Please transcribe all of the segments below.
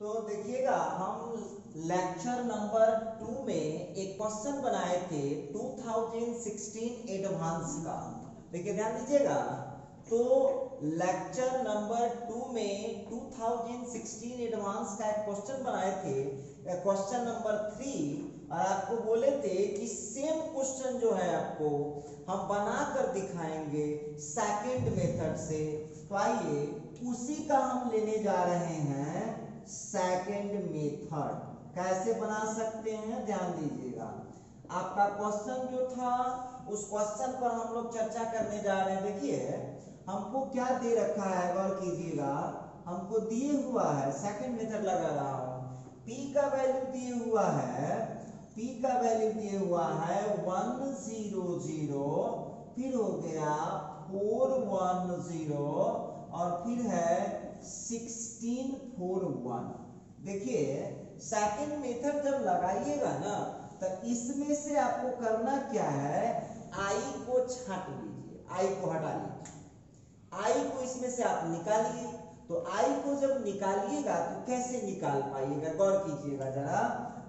तो देखिएगा, हम लेक्चर नंबर टू में एक क्वेश्चन बनाए थे 2016 एडवांस का। देखिए, ध्यान दीजिएगा तो लेक्चर नंबर टू में 2016 एडवांस का एक क्वेश्चन बनाए थे क्वेश्चन नंबर थ्री और आपको बोले थे कि सेम क्वेश्चन जो है आपको हम बना कर दिखाएँगे सेकंड मेथड से। तो आइए, उसी का हम लेने जा रहे हैं। सेकंड मेथड कैसे बना सकते हैं? ध्यान दीजिएगा। आपका क्वेश्चन जो था, उस क्वेश्चन पर हम लोग चर्चा करने जा रहे हैं। देखिए, हमको क्या दे रखा है? गौर कीजिएगा। हमको दिए हुआ है सेकंड मेथड लगा रहा हूँ। P का वैल्यू दिए हुआ है, p का वैल्यू दिए हुआ है वन ज़ीरो ज़ीरो फिर हो गया फोर वन ज़ीरो और फिर है सिक्सटीन फोर वन देखिए सेकंड मेथड जब लगाइएगा ना तो इसमें से आपको करना क्या है? आई को छाट लीजिए। आई को हटा लीजिए। आई को इसमें से आप निकालिए। तो आई को जब निकालिएगा तो कैसे निकाल पाइएगा? गौर कीजिएगा जरा।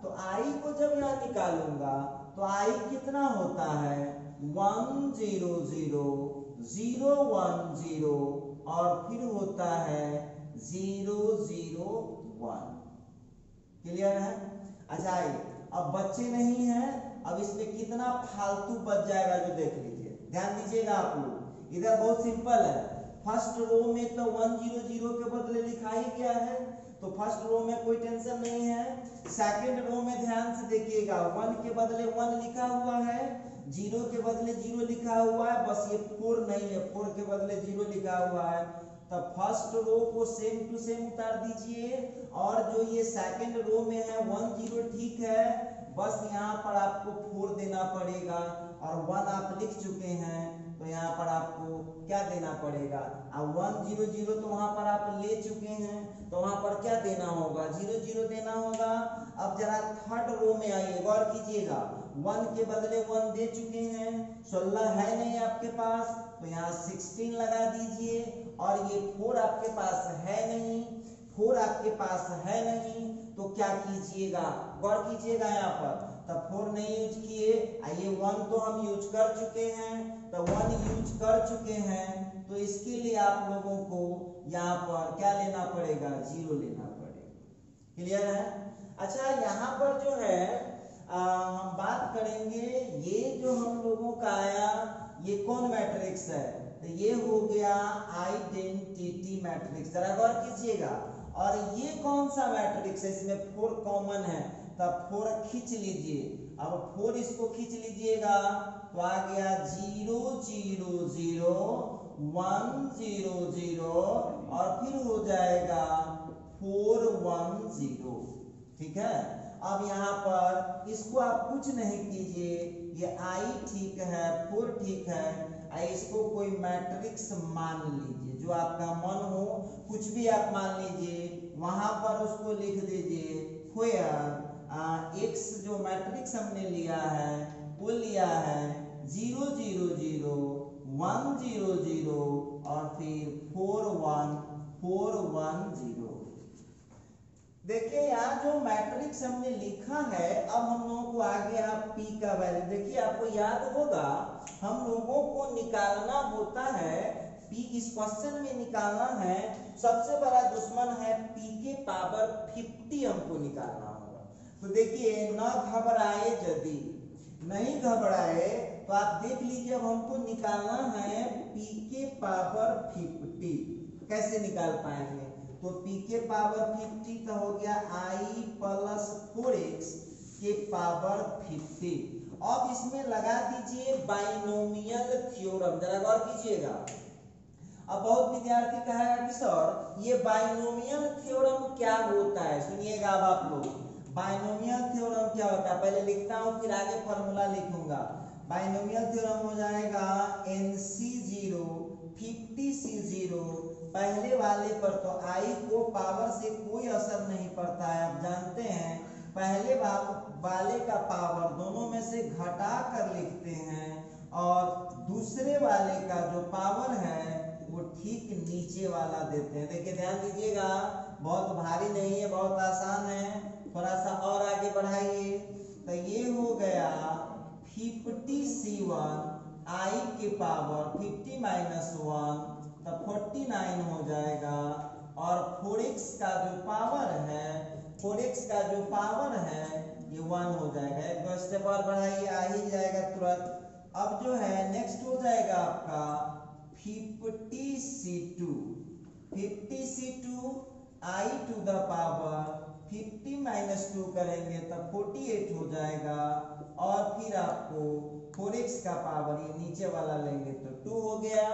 तो आई को जब यहाँ निकालूँगा तो आई कितना होता है? One zero zero zero one zero, और फिर होता है ज़ीरो ज़ीरो वन। क्लियर है? अच्छा अब बच्चे नहीं है, अब इसमें कितना फालतू बच जाएगा जो देख लीजिए। ध्यान दीजिएगा आप लोग। इधर बहुत सिंपल है। फ़र्स्ट रो में तो वन ज़ीरो ज़ीरो के बदले लिखा ही गया है। तो फ़र्स्ट रो में कोई टेंशन नहीं है। सेकंड रो में ध्यान से देखिएगा। वन के बदले वन लिखा हुआ है। ज़ीरो के बदले ज़ीरो लिखा हुआ है। बस ये फोर नहीं है। फोर के बदले ज़ीरो लिखा हुआ है। तब फ़र्स्ट रो को सेम टू सेम उतार दीजिए। और जो ये सेकंड रो में है वन ज़ीरो ठीक है। बस यहाँ पर आपको फोर देना पड़ेगा। और वन आप लिख चुके हैं तो यहाँ पर आपको क्या देना पड़ेगा? अब वन ज़ीरो ज़ीरो तो वहाँ पर आप ले चुके हैं तो वहाँ पर क्या देना होगा? ज़ीरो ज़ीरो देना होगा। अब जरा थर्ड रो में आइए, गौर कीजिएगा। वन के बदले वन दे चुके हैं। सोलह है नहीं आपके पास तो यहाँ सिक्सटीन लगा दीजिए। और ये फोर आपके पास है नहीं फोर आपके पास है नहीं तो क्या कीजिएगा? गौर कीजिएगा यहाँ पर। तब फोर नहीं यूज़ किए ये वन तो हम यूज़ कर चुके हैं तो वन यूज़ कर चुके हैं तो इसके लिए आप लोगों को यहाँ पर क्या लेना पड़ेगा? ज़ीरो लेना पड़ेगा। क्लियर है? अच्छा यहाँ पर जो है आ, हम बात करेंगे ये जो हम लोगों का आया ये कौन मैट्रिक्स है? तो ये हो गया आइडेंटिटी मैट्रिक्स जरा गौर कीजिएगा। और ये कौन सा मैट्रिक्स है? इसमें फोर कॉमन है। तब फोर खींच लीजिए। अब फोर इसको खींच लीजिएगा। तो आ गया zero zero zero one zero zero और फिर हो जाएगा फोर वन ज़ीरो ठीक है? अब यहाँ पर इसको आप कुछ नहीं कीजिए। ये आई ठीक है फोर ठीक है। इसको कोई मैट्रिक्स मान लीजिए, जो आपका मन हो, कुछ भी आप मान लीजिए, वहाँ पर उसको लिख दीजिए फोयर एक्स जो मैट्रिक्स हमने लिया है, वो लिया है zero zero zero one zero zero और फिर four one four one zero देखिए यहाँ जो मैट्रिक्स हमने लिखा है, अब हम लोगों को आगे आप पी का वैल्यू देखिए आपको याद होगा हम लोगों को निकालना होता है पी इस क्वेश्चन में निकालना है। सबसे बड़ा दुश्मन है पी के पावर 50 हमको निकालना होगा। तो देखिए, न घबराए यदि, नहीं घबराए तो आप देख लीजिए अब हमको निकालना है पी के पावर 50 कैसे निकाल पाएँगे? तो पी के पावर 50 का हो गया आई प्लस फोर एक्स के पावर 50 अब इसमें लगा दीजिए बाइनोमियल थ्योरम, जरा गौर कीजिएगा। अब बहुत विद्यार्थी कहेगा कि, सर, ये बाइनोमियल थ्योरम क्या होता है? सुनिएगा अब आप लोग। बाइनोमियल थ्योरम क्या होता है? पहले लिखता हूँ, फिर आगे फॉर्मूला लिखूँगा। बाइनोमियल थ्योरम हो जाएगा n C zero, fifty C zero. पहले वाले पर तो आई को पावर से कोई असर नहीं पड़ता है, आप जानते हैं। पहले वाले का पावर दोनों में से घटा कर लिखते हैं और दूसरे वाले का जो पावर है, वो ठीक नीचे वाला देते हैं। देखिए, ध्यान दीजिएगा, बहुत भारी नहीं है, बहुत आसान है। थोड़ा सा और आगे बढ़ाइए। तो ये हो गया फिफ्टी सी वन आई के पावर फिफ्टी माइनस वन तो फोर्टी नाइन हो जाएगा। और फोर एक्स का जो पावर है फोर एक्स का जो पावर है ये वन हो जाएगा। एक दो स्टेप और बढ़ाइए, आ ही जाएगा तुरंत। अब जो है नेक्स्ट हो जाएगा आपका fifty C two fifty C two i to the power fifty minus two करेंगे तो फोर्टी एट हो जाएगा। और फिर आपको फोर एक्स का पावर ये नीचे वाला लेंगे तो टू हो गया।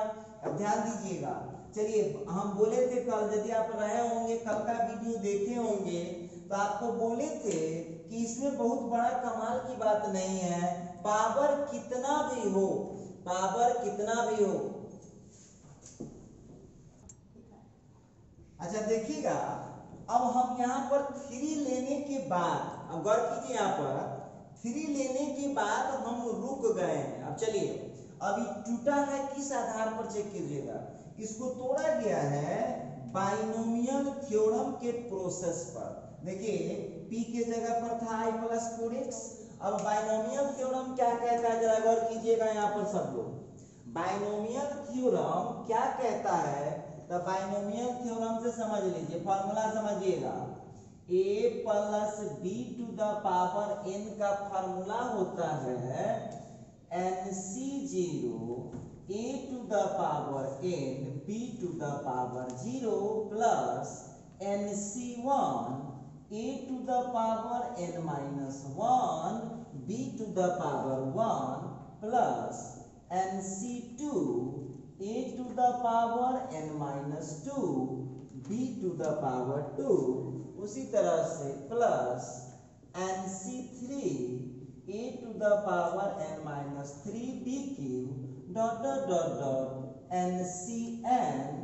अब ध्यान दीजिएगा। चलिए, हम बोले थे कल, यदि आप रहे होंगे, कल का वीडियो देखे होंगे तो आपको बोले थे कि इसमें बहुत बड़ा कमाल की बात नहीं है। पावर कितना भी हो पावर कितना भी हो। अच्छा देखिएगा, अब हम यहाँ पर थ्री लेने के बाद, अब गौर कीजिए यहाँ पर, थ्री लेने के बाद हम रुक गए हैं। अब चलिए, अभी टूटा है किस आधार पर चेक कीजिएगा। इसको तोड़ा गया है बाइनोमियल थ्योरम के प्रोसेस पर। देखिए, p के जगह पर था i प्लस फोर अब बाइनोमियल थ्योरम क्या कहता है, जरा गौर कीजिएगा यहाँ पर सब लोग। बाइनोमियल थ्योरम क्या कहता है? तो बाइनोमियल थ्योरम से समझ लीजिए फॉर्मूला समझिएगा। A plus b to the power n का फॉर्मूला होता है n C zero a to the power n, b to the power 0 plus nc1 a to the power n minus 1 b to the power 1 plus nc2 a to the power n minus 2 b to the power 2 उसी तरह से plus nc3 a to the power n minus 3 b cube dot dot dot dot n C n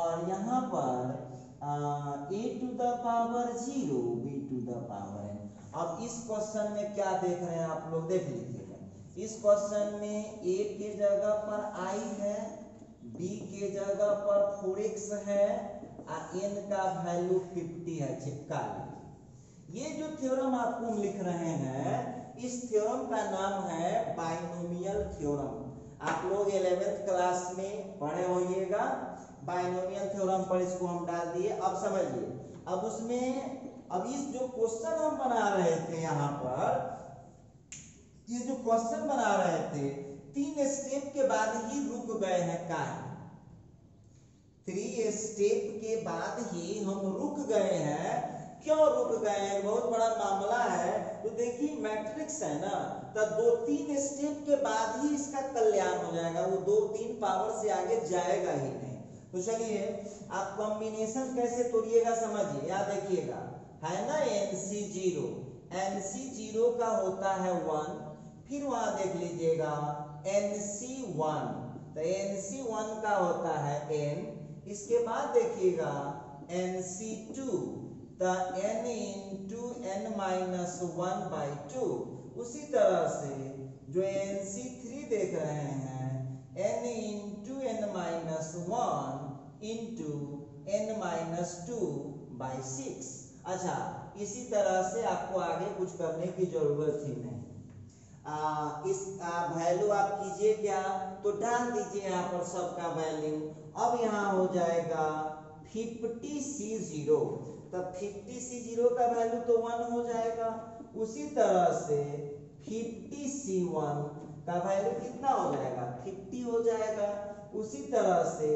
और यहाँ पर a to the power zero b to the power n अब इस question में क्या देख रहे हैं आप लोग? देख लीजिएगा। इस क्वेश्चन में ए के जगह पर आई है बी के जगह पर फोर एक्स है, और एन का वैल्यू फिफ्टी है, चिपका लीजिए। ये जो थ्योरम आपको लिख रहे हैं, इस थ्योरम का नाम है बाइनोमियल थ्योरम आप लोग इलेवेंथ क्लास में पढ़े होइएगा। बाइनोमियल थ्योरम पर इसको हम डाल दिए। अब समझिए अब उसमें, अब इस जो क्वेश्चन हम बना रहे थे यहाँ पर, ये जो क्वेश्चन बना रहे थे, तीन स्टेप के बाद ही रुक गए हैं का थ्री स्टेप के बाद ही हम रुक गए हैं। क्यों रुक गए हैं? बहुत बड़ा मामला है। तो देखिए मैट्रिक्स है ना। तो दो तीन स्टेप के बाद ही इसका कल्याण हो जाएगा। वो दो तीन पावर से आगे जाएगा ही नहीं। तो चलिए आप कॉम्बिनेशन कैसे तोड़िएगा, समझिए याद देखिएगा। है ना n C zero n C zero का होता है वन फिर वहाँ देख लीजिएगा एन सी वन तो एन सी वन का होता है एन इसके बाद देखिएगा एन सी टू द n into n minus one by two उसी तरह से जो एन सी थ्री देख रहे हैं, n into n minus one into n minus two by six अच्छा इसी तरह से आपको आगे कुछ करने की ज़रूरत ही नहीं। आ, इस वैल्यू आप कीजिए क्या? तो डाल दीजिए यहाँ पर सबका वैल्यू अब यहाँ हो जाएगा फिफ्टी सी ज़ीरो तब फिफ्टी सी ज़ीरो का वैल्यू तो वन हो जाएगा। उसी तरह से फिफ्टी सी वन का वैल्यू कितना हो जाएगा? फिफ्टी हो जाएगा। उसी तरह से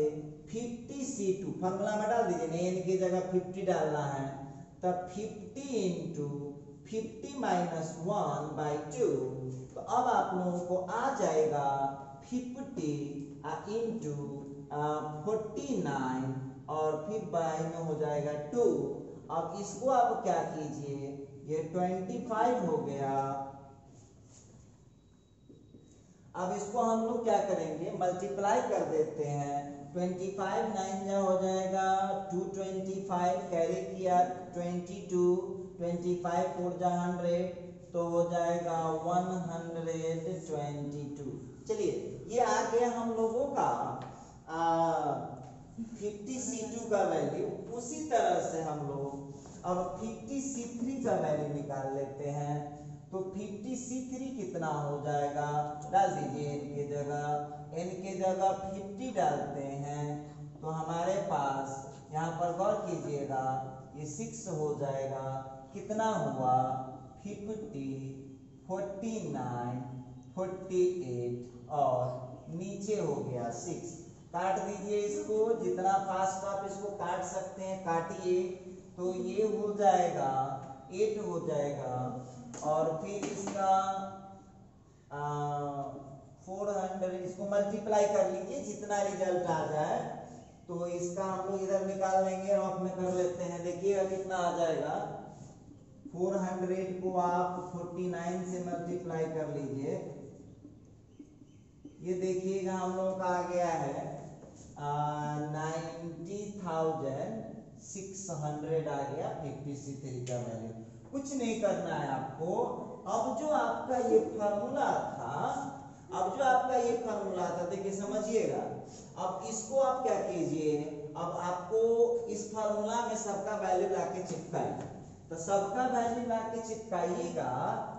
फिफ्टी सी टू फॉर्मूला में डाल दीजिए एन की जगह फिफ्टी डालना है तब fifty into fifty minus one by two तो अब आप लोगों को आ जाएगा फिफ्टी इंटू फोर्टी नाइन और फिर बाई में हो जाएगा टू अब इसको आप क्या कीजिए ये ट्वेंटी फाइव हो गया अब इसको हम लोग क्या करेंगे? मल्टीप्लाई कर देते हैं। ट्वेंटी फाइव नाइन जा हो जाएगा? टू ट्वेंटी फाइव कैरी किया twenty two twenty five four जा हंड्रेड तो हो जाएगा वन हंड्रेड ट्वेंटी टू चलिए, ये आ गया हम लोगों का 50 C2 का वैल्यू उसी तरह से हम लोग अब 50 C3 का वैल्यू निकाल लेते हैं। तो 50 C3 कितना हो जाएगा? डाल दीजिए एन के जगह। एन के जगह 50 डालते हैं। तो हमारे पास यहाँ पर गौर कीजिएगा, ये सिक्स हो जाएगा। कितना हुआ? Fifty forty nine forty eight और नीचे हो गया सिक्स काट दीजिए इसको। जितना फास्ट आप इसको काट सकते हैं, काटिए। तो ये हो जाएगा एट हो जाएगा। और फिर इसका फोर हंड्रेड इसको मल्टीप्लाई कर लीजिए, जितना रिज़ल्ट आ जाए तो इसका हम लोग इधर निकाल लेंगे और में कर लेते हैं। देखिएगा कितना आ जाएगा। 400 को आप 49 से मल्टीप्लाई कर लीजिए। ये देखिएगा, हम लोग का आ गया है नाइन्टी थाउज़ेंड सिक्स हंड्रेड आ गया फिफ्टी सी थ्री का वैल्यू कुछ नहीं करना है आपको। अब जो आपका ये फॉर्मूला था, अब जो आपका ये फॉर्मूला था, देखिए समझिएगा। अब इसको आप क्या कीजिए? अब आपको इस फार्मूला में सबका वैल्यू लाके चिपकाइए तो सबका वैल्यू लाके चिपकाइएगा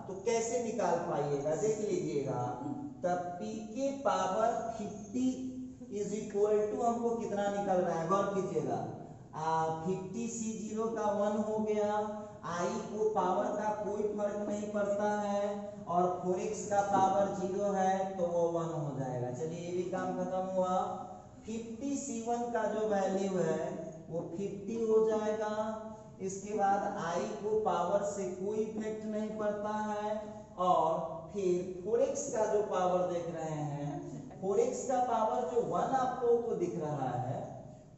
तो कैसे निकाल पाइएगा? देख लीजिएगा। तब p के पावर 50 इज़ इक्वल टू हमको कितना निकल रहा है? गौर कीजिएगा। फिफ्टी सी ज़ीरो का वन हो गया। आई को पावर का कोई फ़र्क नहीं पड़ता है और फोर एक्स का पावर ज़ीरो है तो वो वन हो जाएगा। चलिए, ये भी काम खत्म हुआ। फिफ्टी सी वन का जो वैल्यू है, वो फिफ्टी हो जाएगा। इसके बाद आई को पावर से कोई इफ़ेक्ट नहीं पड़ता है और फिर फोर एक्स का जो पावर देख रहे हैं फोर एक्स का पावर जो वन आप लोगों को दिख रहा है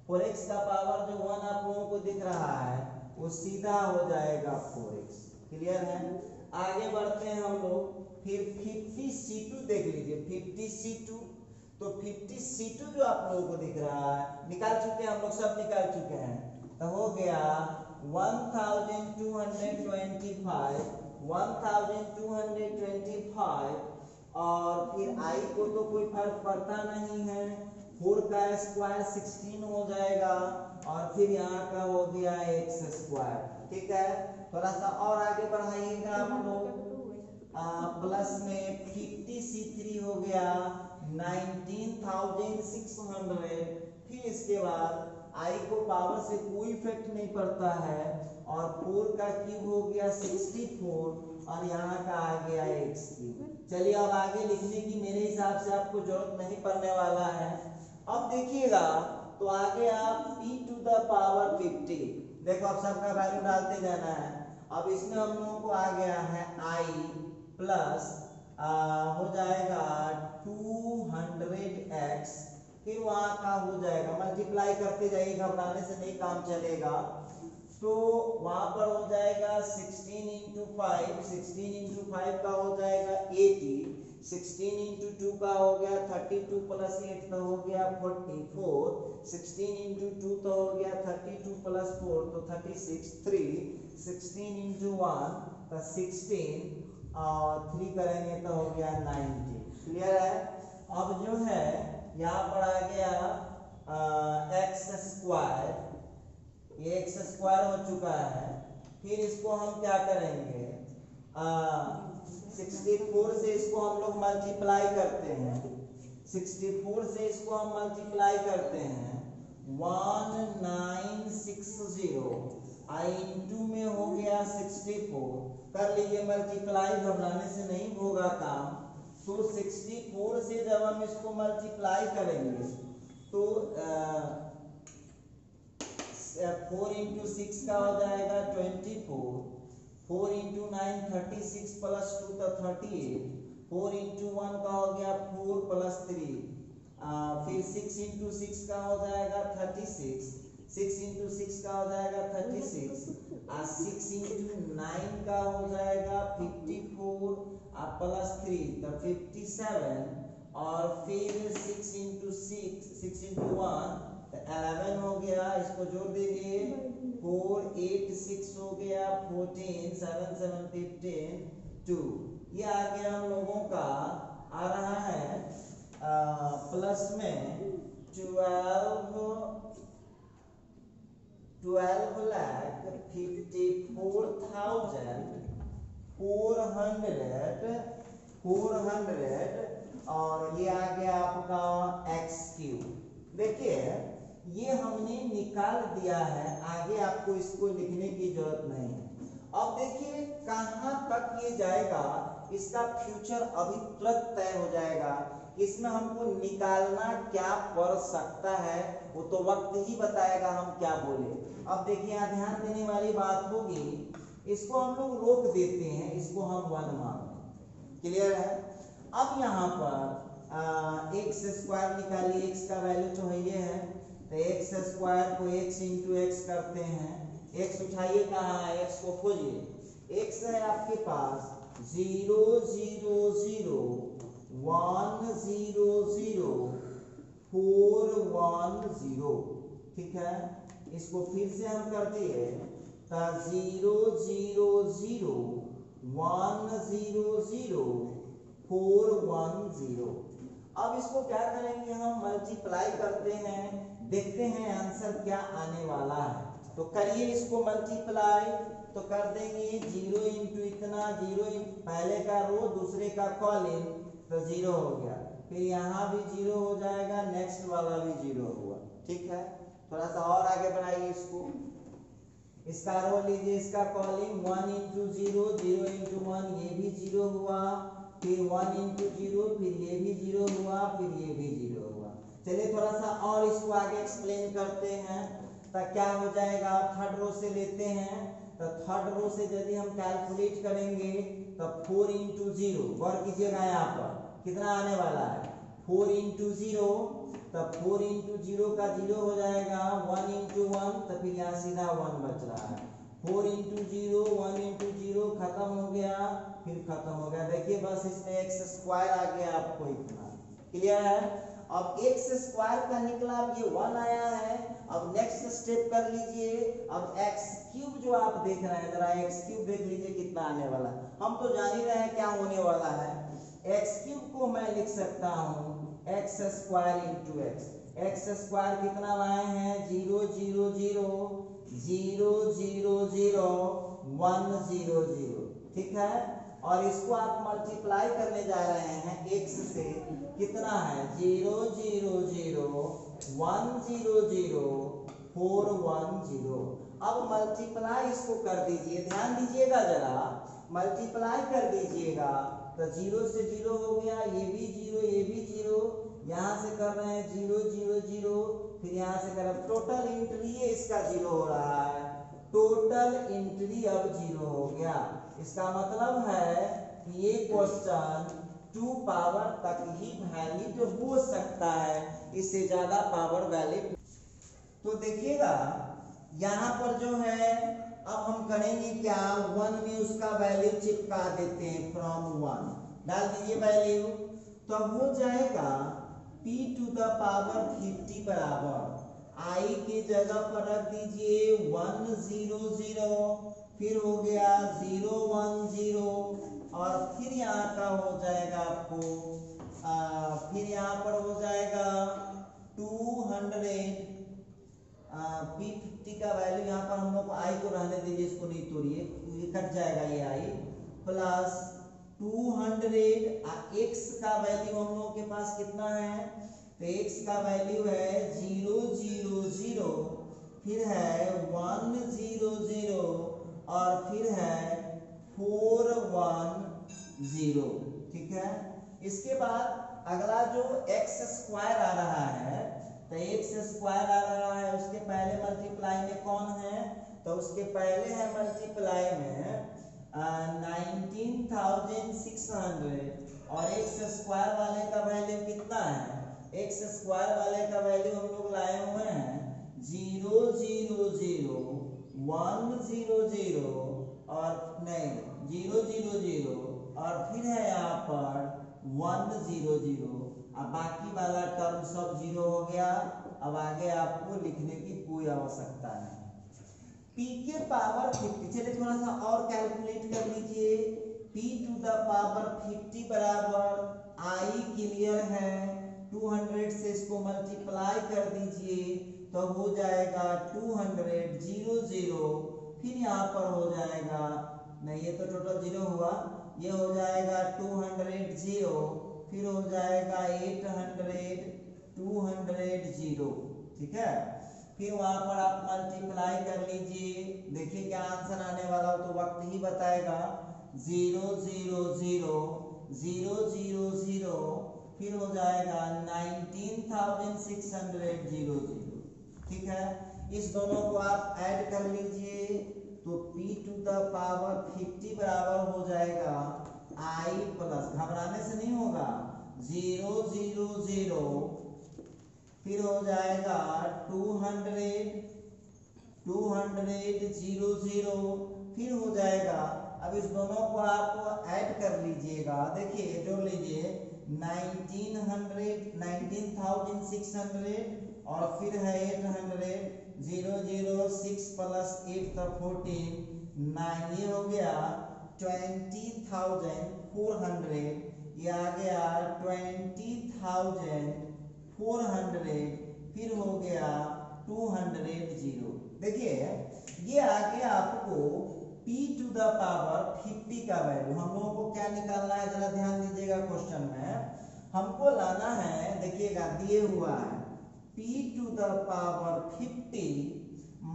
फोर एक्स का पावर जो वन आप लोगों को दिख रहा है वो सीधा हो जाएगा फोर एक्स क्लियर है? आगे बढ़ते हैं हम लोग। फिर फिफ्टी सी टू देख लीजिए। फिफ्टी सी टू तो 50 C2 जो आप लोगों को दिख रहा है, निकाल चुके हैं हम लोग, सब निकाल चुके हैं। तो हो गया 1225 1225 और फिर i को तो कोई फ़र्क पड़ता नहीं है। फोर का स्क्वायर 16 हो जाएगा। फिर यहाँ का हो गया एक्स स्क्वायर ठीक है थोड़ा सा और आगे बढ़ाइएगा आप लोग प्लस में 50 C3 हो गया 19,600 फिर इसके बाद आई को पावर से कोई इफ़ेक्ट नहीं पड़ता है और फोर का क्यूब हो गया 64 और यहाँ का आ गया एक्स क्यूब चलिए अब आगे लिखने की मेरे हिसाब से आपको ज़रूरत नहीं पड़ने वाला है अब देखिएगा तो आगे आप p टू द पावर 50 देखो अब सबका वैल्यू डालते जाना है। अब इसमें हम लोगों को आ गया है i प्लस हो जाएगा 200x फिर वहाँ का हो जाएगा? मल्टीप्लाई करते जाइए घबराने से नहीं काम चलेगा। तो वहाँ पर हो जाएगा 16 into five sixteen into five का हो जाएगा 80 16 इंटू टू का हो गया 32 प्लस 8 तो हो गया 44 16 इंटू टू तो हो गया 32 प्लस 4 तो 36 3 16 इंटू वन तो 16 और थ्री करेंगे तो हो गया 90 क्लियर है? अब जो है यहाँ पर आ गया आ, एक्स स्क्वायर ये एक्स स्क्वायर हो चुका है. फिर इसको हम क्या करेंगे? आ, 64 से इसको हम लोग मल्टीप्लाई करते हैं। 64 से इसको हम मल्टीप्लाई करते हैं। 1960 i into में हो गया 64 कर लीजिए मल्टीप्लाई घबराने से नहीं होगा काम। तो 64 से जब हम इसको मल्टीप्लाई करेंगे तो फोर इंटू सिक्स का हो जाएगा twenty four four into nine thirty six plus two तो thirty eight four into one का हो गया फोर प्लस थ्री फिर सिक्स इंटू सिक्स का हो जाएगा thirty six six into six का हो जाएगा थर्टी सिक्स और सिक्स इंटू नाइन का हो जाएगा फिफ्टी फोर और प्लस थ्री तो फिफ्टी सेवन और फिर six into six six into one तो एलेवन हो गया. इसको जोड़ दीजिए. फोर एट सिक्स हो गया fourteen seven seven fifteen two. ये आ गया हम लोगों का आ रहा है आ, प्लस में twelve twelve lakh fifty four thousand four hundred four hundred और ये आ गया आपका एक्स क्यू देखिए ये हमने निकाल दिया है, आगे आपको इसको लिखने की ज़रूरत नहीं है। अब देखिए, कहाँ तक ये जाएगा, इसका फ्यूचर अभी तुरंत तय हो जाएगा। इसमें हमको निकालना क्या पड़ सकता है, वो तो वक्त ही बताएगा हम क्या बोले। अब देखिए, यहाँ ध्यान देने वाली बात होगी, इसको हम लोग रोक देते हैं, इसको हम वन मान क्लियर है? अब यहाँ पर एक्स स्क्वायर निकालिए एक्स का वैल्यू तो है ये है। तो एक्स स्क्वायर को एक्स इंटू एक्स करते हैं। एक्स उठाइए, कहाँ है? एक्स को खोजिए। एक्स है आपके पास zero zero zero one zero zero four one zero ठीक है? इसको फिर से हम कर दिए तो zero zero zero one zero zero four one zero अब इसको क्या करेंगे? हम मल्टीप्लाई करते हैं। देखते हैं आंसर क्या आने वाला है। तो करिए इसको मल्टीप्लाई तो कर देंगे ज़ीरो इंटू इतना, ज़ीरो पहले का रो, दूसरे का कॉलिन तो ज़ीरो हो गया। फिर यहाँ भी ज़ीरो हो जाएगा नेक्स्ट वाला भी ज़ीरो हुआ। ठीक है? थोड़ा सा और आगे बढ़ाइए इसको। इसका रो लीजिए, इसका column one into zero zero into one ये भी ज़ीरो हुआ। फिर वन इंटू ज़ीरो, फिर ये भी ज़ीरो हुआ, फिर ये भी ज़ीरो चलिए थोड़ा सा और इसको आगे एक्सप्लेन करते हैं तो क्या हो जाएगा? थर्ड रो से लेते हैं तो थर्ड रो से यदि हम कैलकुलेट करेंगे तो फोर इंटू ज़ीरो गौर कीजिएगा यहाँ पर, कितना आने वाला है? फोर इंटू ज़ीरो तो फोर इंटू ज़ीरो का ज़ीरो हो जाएगा वन इंटू वन तो फिर यहाँ सीधा वन बच रहा है। Four into zero one into zero खत्म हो गया, फिर खत्म हो गया। देखिए बस इसमें एक्स स्क्वायर आ गया आपको इतना। क्लियर है? अब एक्स स्क्वायर का निकला, अब ये वन आया है। अब नेक्स्ट स्टेप कर लीजिए। अब एक्स क्यूब जो आप देख रहे हैं, जरा एक्स क्यूब देख लीजिए कितना आने वाला हम तो जान ही रहे हैं क्या होने वाला है। एक्स क्यूब को मैं लिख सकता हूँ x square into x x square कितना लाए हैं? Zero zero zero zero zero zero one zero zero ठीक है? और इसको आप मल्टीप्लाई करने जा रहे हैं एक्स से। कितना है? Zero zero zero, one, zero zero, four, one, zero. अब मल्टीप्लाई इसको कर दीजिए। ध्यान दीजिएगा जरा। मल्टीप्लाई कर दीजिएगा। तो ज़ीरो से ज़ीरो हो गया, ये भी ज़ीरो, ये भी ज़ीरो। यहाँ से कर रहे हैं ज़ीरो ज़ीरो ज़ीरो। फिर यहाँ से कर टोटल इंट्री इसका ज़ीरो हो रहा है। टोटल इंट्री अब ज़ीरो हो गया। इसका मतलब है कि ये क्वेश्चन टू पावर तक ही वैलिड हो सकता है। इससे ज़्यादा पावर वैलिड तो देखिएगा, यहाँ पर जो है, अब हम करेंगे क्या वन में उसका वैल्यू चिपका देते हैं फ्रॉम वन डाल दीजिए वैल्यू तो अब हो जाएगा p टू द पावर 50 बराबर। I की जगह पर रख दीजिए वन ज़ीरो ज़ीरो फिर हो गया ज़ीरो वन ज़ीरो और फिर यहाँ का हो जाएगा आपको आ, फिर यहाँ पर हो जाएगा टू हंड्रेड फिफ्टी का वैल्यू यहाँ पर हम लोग आई को रहने दीजिए इसको नहीं तोड़िए कट जाएगा ये i plus two hundred x का वैल्यू हम लोगों के पास कितना है? तो एक्स का वैल्यू है ज़ीरो ज़ीरो ज़ीरो फिर है वन ज़ीरो ज़ीरो और फिर है फोर वन ज़ीरो, ठीक है? इसके बाद अगला जो एक्स स्क्वायर आ रहा है तो एक्स स्क्वायर आ रहा है, उसके पहले मल्टीप्लाई में कौन है? तो उसके पहले है मल्टीप्लाई में नाइनटीन थाउज़ेंड सिक्स हंड्रेड और एक्स स्क्वायर वाले का वैल्यू कितना है? एक्स स्क्वायर वाले का वैल्यू हम लोग लाए हुए हैं, zero zero zero one zero zero और नहीं, ज़ीरो ज़ीरो ज़ीरो। और फिर है यहाँ पर। वन ज़ीरो ज़ीरो अब बाकी वाला टर्म सब ज़ीरो हो गया। अब आगे आपको लिखने की कोई आवश्यकता नहीं। P के पावर 50 चलिए थोड़ा सा और कैलकुलेट कर लीजिए। P टू द पावर 50 बराबर i क्लियर है। 200 से इसको मल्टीप्लाई कर दीजिए। तो हो जाएगा टू हंड्रेड ज़ीरो ज़ीरो फिर यहाँ पर हो जाएगा। नहीं, ये तो टोटल ज़ीरो हुआ। ये हो जाएगा टू हंड्रेड ज़ीरो फिर हो जाएगा eight hundred two hundred zero ठीक है? फिर वहाँ पर आप मल्टीप्लाई कर लीजिए। देखिए क्या आंसर आने वाला हो तो वक्त ही बताएगा। Zero zero zero zero zero zero फिर हो जाएगा nineteen thousand six hundred zero zero ठीक है? इस दोनों को आप ऐड कर लीजिए। तो p टू द पावर 50 बराबर हो जाएगा i प्लस घबराने से नहीं होगा। ज़ीरो ज़ीरो ज़ीरो फिर हो जाएगा two hundred two hundred zero zero फिर हो जाएगा। अब इस दोनों को आप ऐड कर लीजिएगा। देखिए जोड़ लीजिए nineteen hundred nineteen thousand six hundred और फिर है eight hundred zero zero six plus eight का फोर्टीन नाइन ये हो गया ट्वेंटी थाउज़ेंड फोर हंड्रेड ये आ गया ट्वेंटी थाउज़ेंड फोर हंड्रेड फिर हो गया टू हंड्रेड ज़ीरो देखिए, ये आ गया आपको p टू द पावर 50 का वैल्यू हम लोगों को क्या निकालना है? जरा ध्यान दीजिएगा क्वेश्चन में। हमको लाना है, देखिएगा, दिए हुआ है। P to the power 50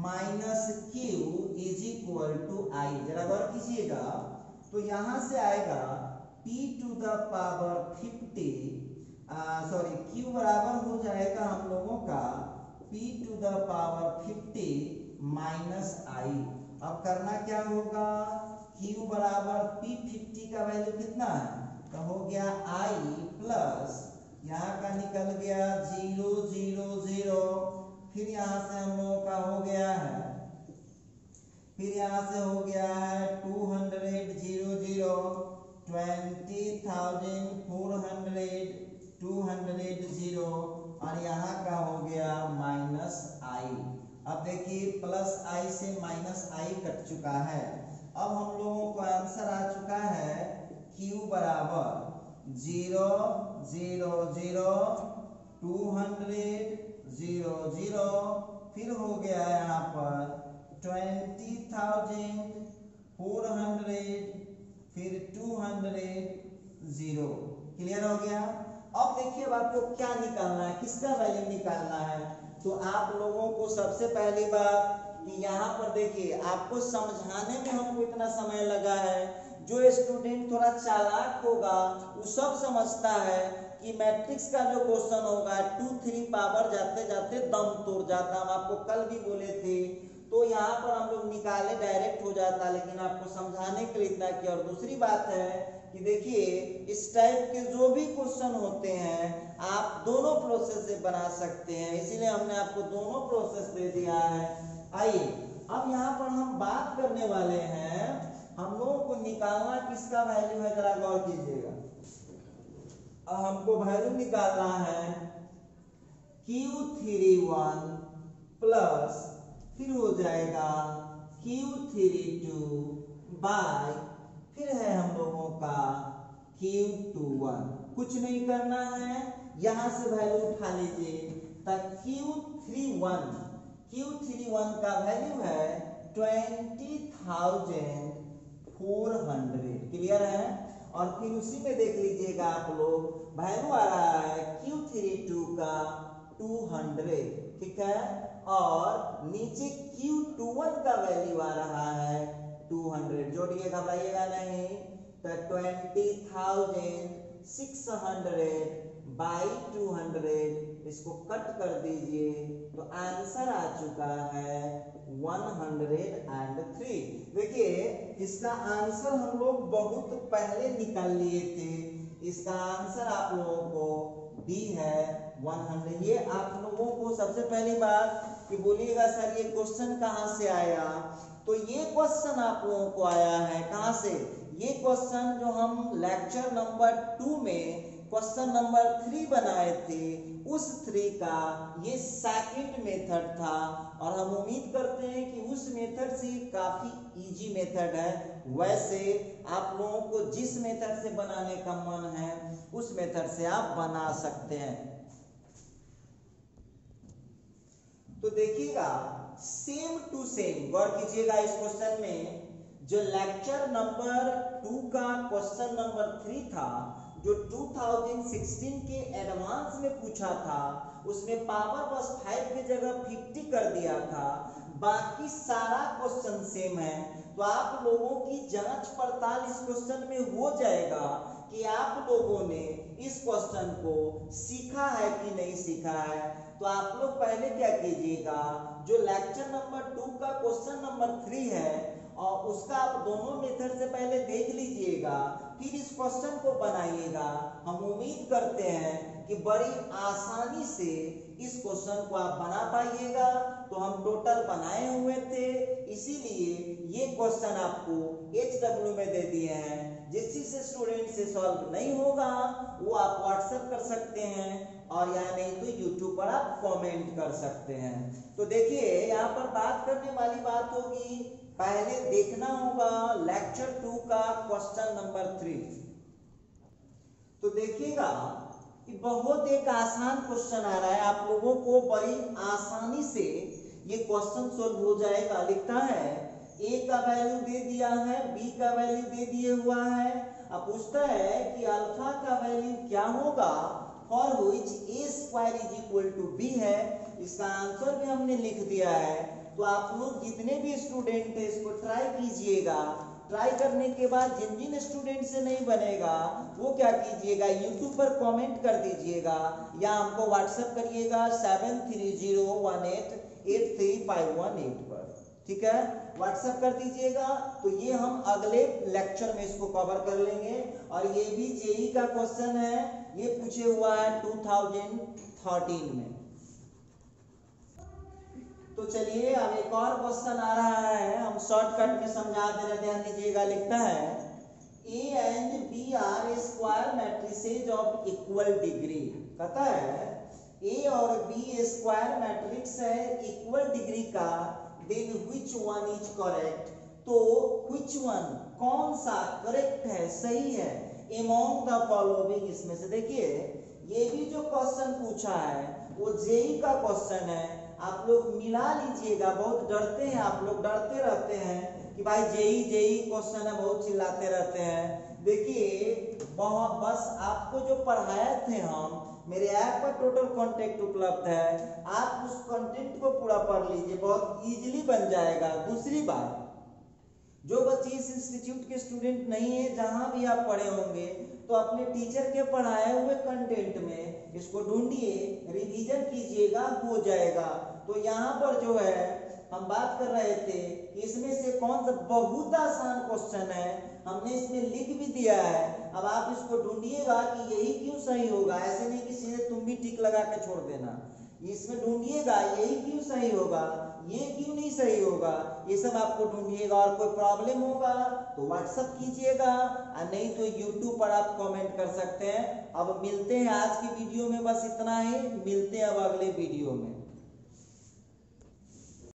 minus q is equal to i जरा गौर कीजिएगा। तो यहाँ से आएगा p to the power 50 sorry q बराबर हो जाएगा हम लोगों का p to the power 50 minus i अब करना क्या होगा? Q बराबर p 50 का वैल्यू कितना है? तो हो गया i प्लस यहाँ का निकल गया ज़ीरो ज़ीरो ज़ीरो। फिर यहाँ से हम लोगों का हो गया है। फिर यहाँ से हो गया है two hundred zero zero. Twenty thousand four hundred two hundred zero. और यहाँ का हो गया माइनस आई अब देखिए प्लस आई से माइनस आई कट चुका है। अब हम लोगों को आंसर आ चुका है क्यू बराबर zero zero zero, two hundred zero zero, फिर हो गया यहाँ पर ट्वेंटी थाउज़ेंड फोर हंड्रेड, फिर टू हंड्रेड ज़ीरो। क्लियर हो गया? अब देखिए अब आपको क्या निकालना है, किसका वैल्यू निकालना है? तो आप लोगों को सबसे पहली बात यहाँ पर देखिए, आपको समझाने में हमको इतना समय लगा है। जो स्टूडेंट थोड़ा चालाक होगा, वो सब समझता है कि मैट्रिक्स का जो क्वेश्चन होगा टू थ्री पावर जाते जाते दम तोड़ जाता हम आपको कल भी बोले थे तो यहाँ पर हम लोग निकाले डायरेक्ट हो जाता, लेकिन आपको समझाने के लिए इतना किया। और दूसरी बात है कि देखिए, इस टाइप के जो भी क्वेश्चन होते हैं, आप दोनों प्रोसेस से बना सकते हैं। इसीलिए हमने आपको दोनों प्रोसेस दे दिया है। आइए, अब यहाँ पर हम बात करने वाले हैं हम लोगों को निकालना किसका वैल्यू है? जरा गौर कीजिएगा। हमको वैल्यू निकालना है क्यू थ्री वन प्लस फिर हो जाएगा क्यू थ्री टू बाय फिर है हम लोगों का क्यू टू वन कुछ नहीं करना है, यहाँ से वैल्यू उठा लीजिए। Q three one q three one का वैल्यू है twenty thousand four hundred. Clear है? और फिर उसी में देख लीजिएगा आप लोग वैल्यू आ रहा है क्यू थ्री टू का टू हंड्रेड। ठीक है? और नीचे क्यू टू वन का वैल्यू आ रहा है टू हंड्रेड। जोड़िए, घबराइएगा नहीं। तो twenty thousand six hundred by two hundred. इसको कट कर दीजिए। तो आंसर आ चुका है वन हंड्रेड एंड थ्री। देखिए, इसका आंसर हम लोग बहुत पहले निकाल लिए थे। इसका आंसर आप लोगों को डी है वन हंड्रेड। ये आप लोगों को सबसे पहली बात कि बोलिएगा, सर, ये क्वेश्चन कहाँ से आया? तो ये क्वेश्चन आप लोगों को आया है कहाँ से? ये क्वेश्चन जो हम लेक्चर नंबर टू में क्वेश्चन नंबर थ्री बनाए थे, उस थ्री का ये सेकंड मेथड था। और हम उम्मीद करते हैं कि उस मेथड से काफ़ी इजी मेथड है। वैसे आप लोगों को जिस मेथड से बनाने का मन है, उस मेथड से आप बना सकते हैं। तो देखिएगा सेम टू सेम गौर कीजिएगा इस क्वेश्चन में। जो लेक्चर नंबर टू का क्वेश्चन नंबर थ्री था जो 2016 के एडवांस में पूछा था उसमें पावर बस फाइव की जगह 50 कर दिया था। बाकी सारा क्वेश्चन सेम है। तो आप लोगों की जाँच पड़ताल इस क्वेश्चन में हो जाएगा कि आप लोगों ने इस क्वेश्चन को सीखा है कि नहीं सीखा है। तो आप लोग पहले क्या कीजिएगा, जो लेक्चर नंबर टू का क्वेश्चन नंबर थ्री है, और उसका आप दोनों मेथड से पहले देख लीजिएगा फिर इस क्वेश्चन को बनाइएगा। हम उम्मीद करते हैं कि बड़ी आसानी से इस क्वेश्चन को आप बना पाइएगा। तो हम टोटल बनाए हुए थे। इसीलिए ये क्वेश्चन आपको एच डब्ल्यू में दे दिए हैं। जिस चीज़ से स्टूडेंट से सॉल्व नहीं होगा, वो आप व्हाट्सएप कर सकते हैं और या नहीं तो यूट्यूब पर आप कमेंट कर सकते हैं। तो देखिए, यहाँ पर बात करने वाली बात होगी पहले देखना होगा लेक्चर टू का क्वेश्चन नंबर थ्री तो देखिएगा कि बहुत एक आसान क्वेश्चन आ रहा है। आप लोगों को बड़ी आसानी से ये क्वेश्चन सोल्व हो जाएगा। लिखता है ए का वैल्यू दे दिया है बी का वैल्यू दे दिए हुआ है। अब पूछता है कि अल्फ़ा का वैल्यू क्या होगा? For which A square is equal to B है। इसका आंसर भी हमने लिख दिया है। तो आप लोग जितने भी स्टूडेंट है, इसको ट्राई कीजिएगा। ट्राई करने के बाद जिन जिन स्टूडेंट से नहीं बनेगा, वो क्या कीजिएगा? यूट्यूब पर कमेंट कर दीजिएगा या हमको व्हाट्सएप करिएगा seven three zero one eight eight three five one eight पर। ठीक है? व्हाट्सएप कर दीजिएगा तो ये हम अगले लेक्चर में इसको कवर कर लेंगे। और ये भी जेई का क्वेश्चन है। ये पूछे हुआ है 2013 में। तो चलिए, अब एक और क्वेश्चन आ रहा है। हम शॉर्टकट में समझा दे रहे ध्यान दीजिएगा, लिखता है। A and B are square matrices of equal degree कहता है ए और बी स्क्वायर मैट्रिक्स है इक्वल डिग्री का। Then which one is correct तो व्हिच वन कौन सा करेक्ट है, सही है? एमोंग द फॉलोइंग इसमें से देखिए, ये भी जो क्वेश्चन पूछा है, वो जेई का क्वेश्चन है। आप लोग मिला लीजिएगा, बहुत डरते हैं, आप लोग डरते रहते हैं कि भाई जेई जेई क्वेश्चन है, बहुत चिल्लाते रहते हैं। देखिए बहुत बस आपको जो पढ़ाए थे हम, मेरे ऐप पर टोटल कंटेंट उपलब्ध है। आप उस कंटेंट को पूरा पढ़ लीजिए, बहुत इजीली बन जाएगा। दूसरी बात, जो बच्चे इस इंस्टीट्यूट के स्टूडेंट नहीं है, जहाँ भी आप पढ़े होंगे तो अपने टीचर के पढ़ाए हुए कंटेंट में इसको ढूंढिए रिवीजन कीजिएगा, हो जाएगा। तो यहाँ पर जो है, हम बात कर रहे थे इसमें से कौन सा बहुत आसान क्वेश्चन है, हमने इसमें लिख भी दिया है। अब आप इसको ढूंढिएगा कि यही क्यों सही होगा। ऐसे नहीं कि सीधे तुम भी टिक लगा के छोड़ देना। इसमें ढूंढिएगा, यही क्यों सही होगा? ये क्यों नहीं सही होगा? ये सब आपको ढूंढिएगा और कोई प्रॉब्लम होगा तो व्हाट्सअप कीजिएगा। और नहीं तो यूट्यूब पर आप कमेंट कर सकते हैं। अब मिलते हैं आज की वीडियो में, बस इतना ही। मिलते हैं अब अगले वीडियो में।